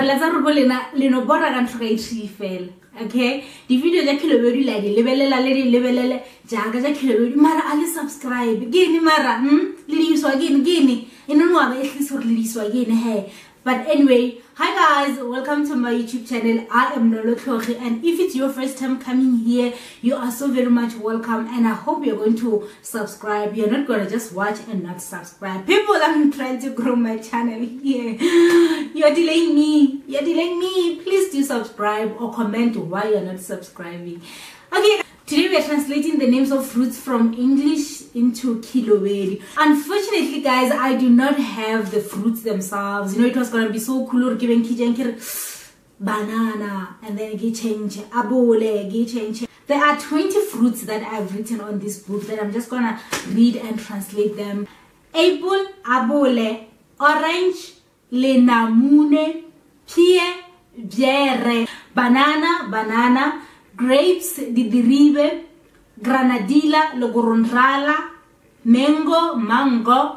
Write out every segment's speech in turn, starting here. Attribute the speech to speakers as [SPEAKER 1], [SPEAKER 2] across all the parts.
[SPEAKER 1] re letsa re bolena leno borra ka ntho ka itshifi fela okay? Di-video tša Khelobedu la di lebelela le di lebelele jaaka tša Khelobedu mara a le subscribe kene mara hmm? le diiswa kene kene e none wa ba e tlise gore le diiswa kene he but anyway hi guys. Welcome to my youtube channel. I am nolo tlhogi and if it's your first time coming here you are so very much welcome and i hope you're going to subscribe. You're not going to just watch and not subscribe. People i'm trying to grow my channel here. You're delaying me. You're delaying me. Please subscribe or comment why you're not subscribing okay Today we are translating the names of fruits from English into Khelobedu. Unfortunately, guys, I do not have the fruits themselves. You know, it was gonna be so cool giving banana and then change abole change. There are 20 fruits that I've written on this book that I'm just gonna read and translate them. Apple, abole, orange, lenamune, pear, biere, banana, banana, grapes didiribe. Granadilla logorondrala. Mango mango.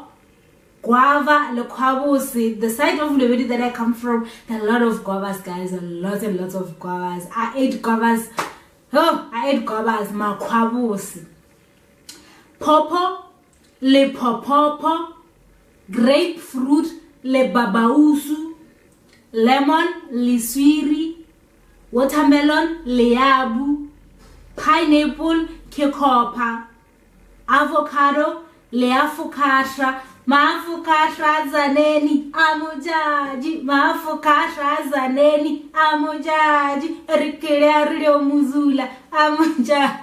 [SPEAKER 1] Guava lekwabosi the side of Lubedi that i come from a lot of guavas guys. A lot and lots of guavas. I ate guavas. Oh i ate guavas. Makwabosi popo le popopo grapefruit le babausu lemon leswiri watermelon leabu pineapple kikopa avocado leafukasha maafukasha zaneni amujaji maafukasha zaneni amujaji rikile arile muzula amujaji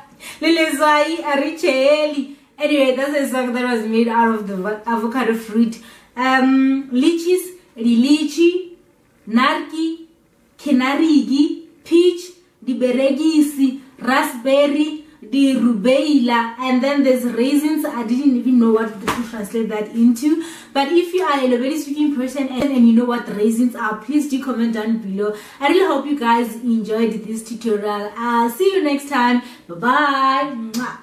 [SPEAKER 1] lilizwai aricheeli anyway that's a song that was made out of the avocado fruit. Um lichis lilichi narki kinarigi peach, the beregisi, raspberry, the rubeila, and then there's raisins. I didn't even know what to translate that into. But if you are a very speaking person and, and you know what raisins are, please do comment down below. I really hope you guys enjoyed this tutorial. I'll see you next time. Bye-bye.